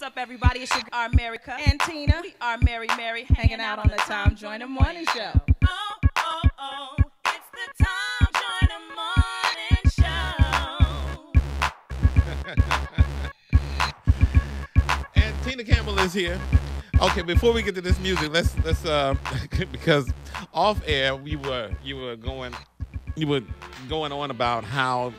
What's up, everybody? It's your our America And Tina. We are Mary Mary, hanging out on the Tom Joyner Morning Show. Oh, oh, oh, it's the Tom Joyner Morning Show. And Tina Campbell is here. Okay, before we get to this music, let's let's uh because off air we were you were going you were going on about how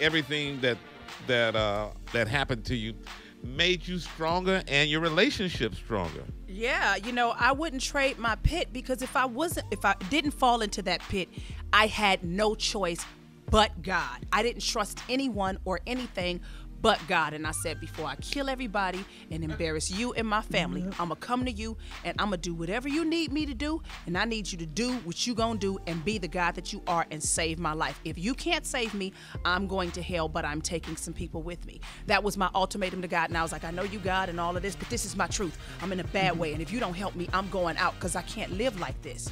everything that that uh that happened to you made you stronger and your relationship stronger. Yeah, you know, I wouldn't trade my pit because if I wasn't, if I didn't fall into that pit, I had no choice but God. I didn't trust anyone or anything but God. And I said, before I kill everybody and embarrass you and my family, mm-hmm. I'm gonna come to you and I'm gonna do whatever you need me to do. And I need you to do what you gonna do and be the God that you are and save my life. If you can't save me, I'm going to hell, but I'm taking some people with me. That was my ultimatum to God. And I was like, I know you God and all of this, but this is my truth. I'm in a bad mm-hmm. way. And if you don't help me, I'm going out because I can't live like this.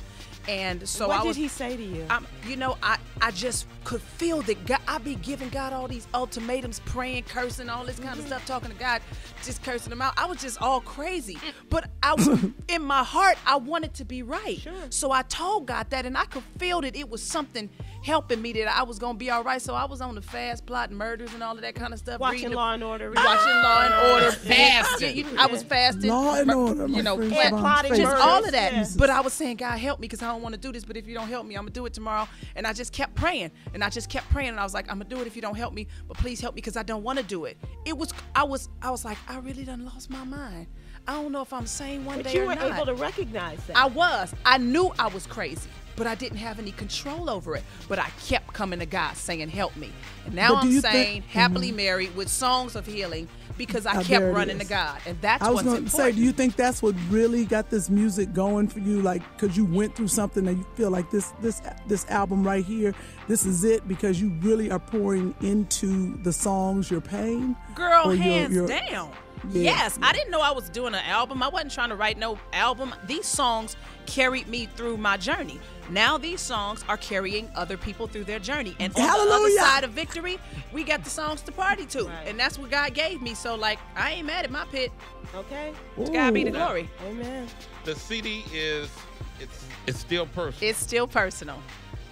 And so what I did was, he say to you? I'm, you know, I, I just could feel that God, I be giving God all these ultimatums, praying, cursing, all this kind Mm-hmm. of stuff, talking to God, just cursing him out. I was just all crazy. But I, was- in my heart, I wanted to be right. Sure. So I told God that, and I could feel that it was something helping me that I was gonna be all right. So I was on the fast, plotting murders and all of that kind of stuff. Watching Law and Order. Watching Law and Order, Fasting. You- you- I was fasting. Law and Order, You know, friend plant- Savon's plotting just murders, all of that. yeah. But I was saying, God, help me because I don't want to do this. But if you don't help me, I'm gonna do it tomorrow. And I just kept praying, and I just kept praying, and I was like, I'm gonna do it if you don't help me. But please help me because I don't want to do it. It was, I was, I was like, I really done lost my mind. I don't know if I'm sane one day, But day you were able to recognize that. I was. I knew I was crazy, but I didn't have any control over it. But I kept coming to God saying, "Help me." And now I'm saying, happily married with songs of healing because I Ah, kept running to. God, and that's I was what's going to important. say, do you think that's what really got this music going for you? Like, because you went through something and you feel like this, this, this album right here, this is it because you really are pouring into the songs, your pain. Girl, Or your- hands your- down. Yeah. Yes, I didn't know I was doing an album. I wasn't trying to write no album. These songs carried me through my journey. Now these songs are carrying other people through their journey. And on the other side of victory, we got the songs to party to. Right. And that's what God gave me. So like I ain't mad at my pit. okay. To God be the glory. Amen. The CD is it's it's still personal It's still personal.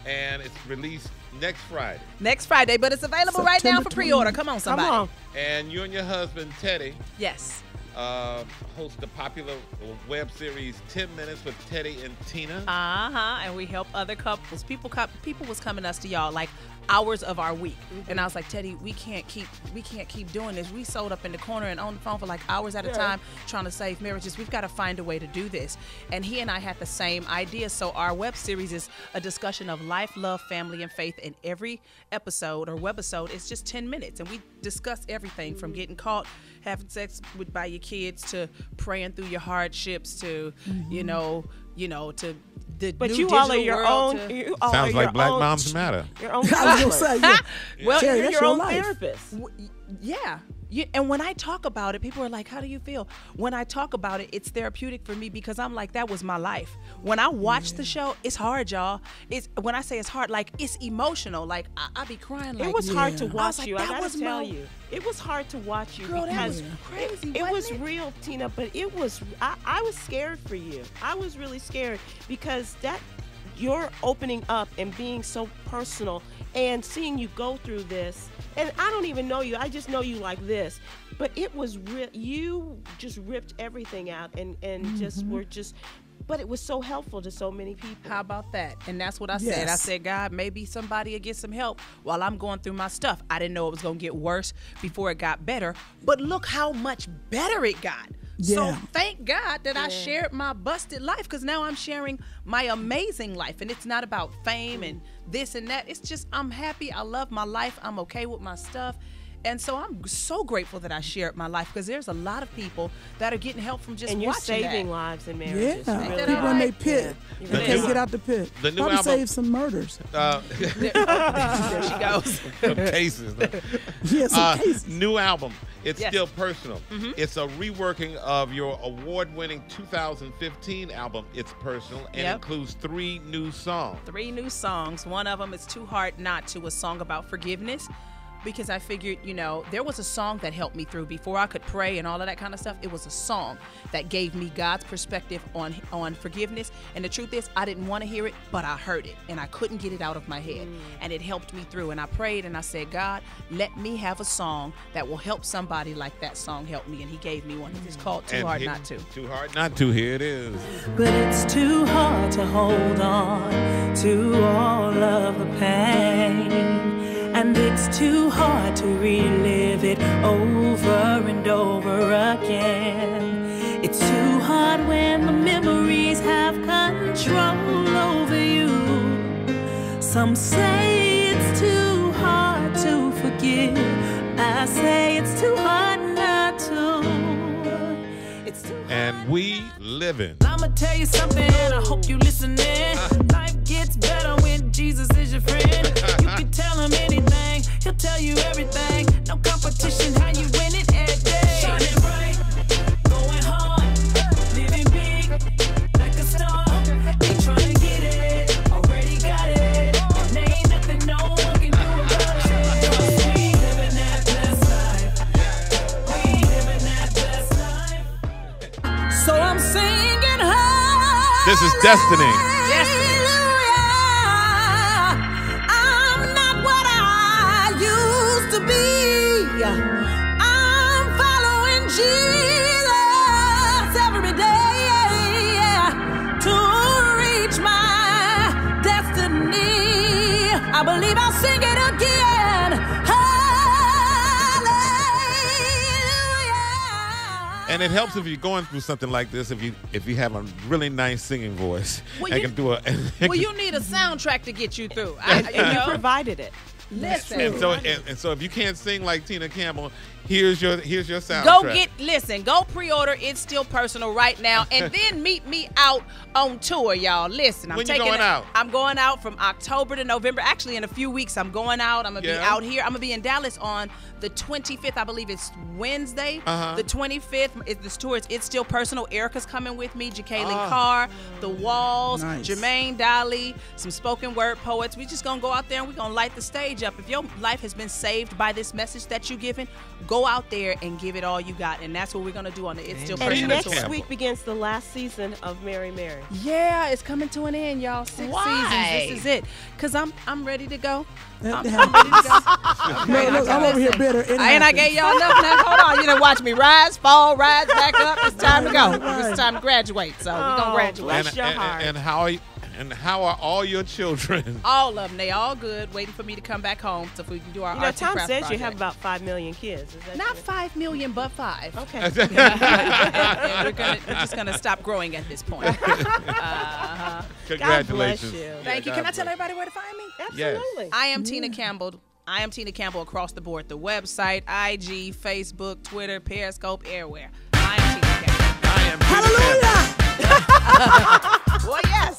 and it's released next Friday. Next Friday, but it's available right now for pre-order. 20. Come on, somebody. Come somebody. on. And you and your husband Teddy Yes. Uh, host the popular web series 10 Minutes with Teddy and Tina. Uh huh. And we help other couples. People, co- people was coming us to y'all like hours of our week, and I was like, Teddy, we can't keep, we can't keep doing this. We sold up in the corner and on the phone for like hours at a Yeah. time trying to save marriages. We've got to find a way to do this. And he and I had the same idea. So our web series is a discussion of life, love, family, and faith. And every episode or webisode is just 10 minutes, and we discuss everything from getting caught having sex with by your kids to praying through your hardships to, you mm-hmm. know, you know, to the But new you all are your own. to- You all Sounds are like your Black own, Moms Matter. Your own I was going to counselor. say, yeah. Well, Terry, You're that's your your own life. therapist. W- yeah. You, and when I talk about it, people are like, How do you feel? When I talk about it, it's therapeutic for me because I'm like, That was my life. When I watch the show, it's hard, y'all. It's when I say it's hard, like it's emotional. Like I, I be crying. Like it was hard to Yeah. I watch like, you. I gotta tell my- you, it was hard to watch you Girl, that because was crazy, It, it was it? real, Tina, but it was. I, I was scared for you. I was really scared because that you're opening up and being so personal and seeing you go through this. And I don't even know you. I just know you like this. But it was real. You just ripped everything out and and Mm-hmm. just were just. But it was so helpful to so many people. How about that? And that's what I said. I said, God, maybe somebody will get some help while I'm going through my stuff. I didn't know it was going to get worse before it got better. But look how much better it got. So thank God that I shared my busted life because now I'm sharing my amazing life. And it's not about fame and this and that. It's just, I'm happy. I love my life. I'm okay with my stuff. And so I'm so grateful that I shared my life because there's a lot of people that are getting help from just and you're watching saving that. lives and Yeah, marriages. people really. that in all their pit. Yeah. They The can't new- get out the pit. the new Probably album- save some murders. Uh, there she goes. cases. Yeah, some Uh, cases. new album. It's Yes. still personal. It's a reworking of your award-winning 2015 album. It's personal and Yep. includes three new songs. three new songs. One of them is Too Hard Not to, a song about forgiveness. Because I figured, you know, there was a song that helped me through before I could pray and all of that kind of stuff. It was a song that gave me God's perspective on on forgiveness. And the truth is, I didn't want to hear it, but I heard it and I couldn't get it out of my head. Mm. And it helped me through. And I prayed and I said, God, let me have a song that will help somebody like that song helped me. And He gave me one. It's mm. called Too And Hard Not To. Too hard not to. Here it is. But it's too hard to hold on to all of the pain. And it's too hard to relive it over and over again. It's too hard when the memories have control over you. Some say it's too hard to forgive. I say it's too hard not to. It's too And we living. I'ma tell you something, and I hope you listening. Life gets better when Jesus is your friend. You can tell him anything, he'll tell you everything. No competition, how you win it every day. Shining bright, going hard, living big, like a star. Ain't trying to get it, already got it. And there ain't nothing no one can do about it. we living that best life. We living that best life. So I'm singing high. This is destiny. Jesus every day to reach my destiny. I believe I'll sing it again. Hallelujah. And it helps if you're going through something like this. If you if you have a really nice singing voice, Well, and you- can do a. Well, you need a soundtrack to get you through. I, you And you provided it. Listen. and so and, and so if you can't sing like Tina Campbell, here's your here's your soundtrack. Go get listen. Go pre-order. It's still personal right now, and then meet me out on tour, y'all. Listen, I'm When you taking. going it- out? I'm going out from October to November. Actually, in a few weeks, I'm going out. I'm gonna be out here. I'm gonna be in Dallas on the 25th. I believe it's Wednesday. Uh-huh. The 25th is this tour. Is it's still personal. Erica's coming with me. Jekalyn Ah. Carr, The Walls, Nice. Jermaine Dolly, some spoken word poets. We just gonna go out there and we're gonna light the stage up. If your life has been saved by this message that you given, go out there and give it all you got. And that's what we're gonna do on the It's Still Amen. And Personal next tour. Campbell. week begins the last season of Mary Mary. Yeah, it's coming to an end, y'all. Six Why? seasons. This is it. Cause I'm I'm ready to go. That I'm, I'm ready to go. No, look, I'm over here Listen, bitter. It I ain't I gave y'all enough now. Hold on, you done watch me rise, fall, rise back up. It's time to go. It's time to graduate. So we're gonna Oh, graduate. bless and, your and, heart. and how and how are all your children? All of them, they all good, waiting for me to come back home so if we can do our You know, arts Tom crafts says you have about five million kids. Is that Not true? five million, but five. Okay. and we're, gonna, we're just gonna stop growing at this point. Uh-huh. Congratulations. you. Yeah, Thank you. God Can I tell everybody where to find me? Absolutely. I am Tina Campbell. I am Tina Campbell across the board. The website, IG, Facebook, Twitter, Periscope, everywhere. I am Tina Campbell. I am Tina Campbell. Hallelujah. Well, yes.